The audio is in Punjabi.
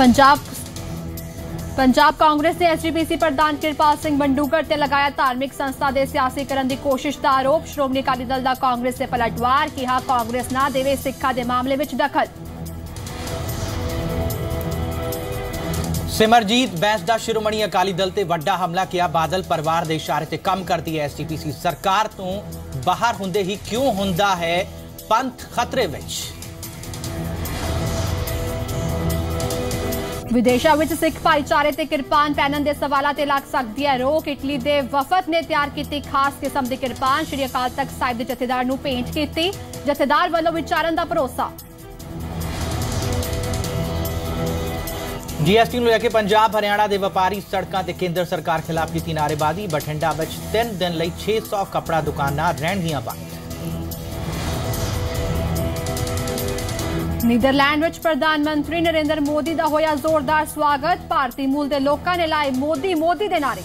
ਪੰਜਾਬ ਪੰਜਾਬ ਕਾਂਗਰਸ ਦੇ ਐਸਜੀਪੀਸੀ ਪ੍ਰਧਾਨ ਕਿਰਪਾਲ ਸਿੰਘ ਬੰਡੂਗਰ ਤੇ ਲਗਾਇਆ ਧਾਰਮਿਕ ਸੰਸਥਾ ਦੇ ਸਿਆਸੀਕਰਨ ਦੀ ਕੋਸ਼ਿਸ਼ ਦਾ ਆਰੋਪ। ਸ਼੍ਰੋਮਣੀ ਅਕਾਲੀ ਦਲ ਦਾ ਕਾਂਗਰਸ ਤੇ ਪਲਟਵਾਰ ਕਿਹਾ ਕਾਂਗਰਸ ਨਾ ਦੇਵੇ ਸਿੱਖਾਂ ਦੇ ਮਾਮਲੇ ਵਿੱਚ ਦਖਲ। ਸਿਮਰਜੀਤ ਬੈਂਸ ਦਾ ਸ਼੍ਰੋਮਣੀ ਅਕਾਲੀ ਦਲ ਤੇ ਵੱਡਾ ਹਮਲਾ ਕੀਤਾ ਬਾਦਲ ਪਰਿਵਾਰ ਦੇ ਇਸ਼ਾਰੇ ਤੇ ਕੰਮ ਕਰਦੀ ਹੈ ਐਸਜੀਪੀਸੀ ਸਰਕਾਰ ਤੋਂ ਬਾਹਰ ਹੁੰਦੇ ਹੀ ਕਿਉਂ ਹੁੰਦਾ ਹੈ ਪੰਥ ਖਤਰੇ ਵਿੱਚ? ਵਿਦੇਸ਼ਾਂ ਵਿੱਚ ਸਿੱਖ ਭਾਈਚਾਰੇ ਤੇ ਕਿਰਪਾਨ ਪਹਿਨਣ ਦੇ ਸਵਾਲਾਂ ਤੇ ਲੱਗ ਸਕਦੀ ਹੈ। ਰੋਕ ਇਟਲੀ ਦੇ ਵਫਦ ਨੇ ਤਿਆਰ ਕੀਤੀ ਖਾਸ ਕਿਸਮ ਦੀ ਕਿਰਪਾਨ। ਸ਼੍ਰੀ ਅਕਾਲ ਤਖਤ ਸਾਹਿਬ ਦੇ ਜਥੇਦਾਰ ਨੂੰ ਭੇਂਟ ਕੀਤੀ। ਜਥੇਦਾਰ ਵੱਲੋਂ ਵਿਚਾਰਨ ਦਾ ਭਰੋਸਾ। ਜੀਐਸਟੀ ਨੂੰ ਲੈ ਕੇ ਪੰਜਾਬ, ਹਰਿਆਣਾ ਦੇ ਵਪਾਰੀ ਸੜਕਾਂ ਤੇ ਕੇਂਦਰ ਸਰਕਾਰ ਖਿਲਾਫ ਕੀਤੀ ਨਾਅਰੇਬਾਜ਼ੀ। ਬਠਿੰਡਾ ਵਿੱਚ 3 ਦਿਨ ਲਈ 600 ਕਪੜਾ ਦੁਕਾਨਾਂ ਰਹਿਣਗੀਆਂ ਬੰਦ ਨੀਦਰਲੈਂਡ ਵਿੱਚ ਪ੍ਰਧਾਨ ਮੰਤਰੀ ਨਰਿੰਦਰ ਮੋਦੀ ਦਾ ਹੋਇਆ ਜ਼ੋਰਦਾਰ ਸਵਾਗਤ। ਭਾਰਤੀ ਮੂਲ ਦੇ ਲੋਕਾਂ ਨੇ ਲਾਏ ਮੋਦੀ ਮੋਦੀ ਦੇ ਨਾਰੇ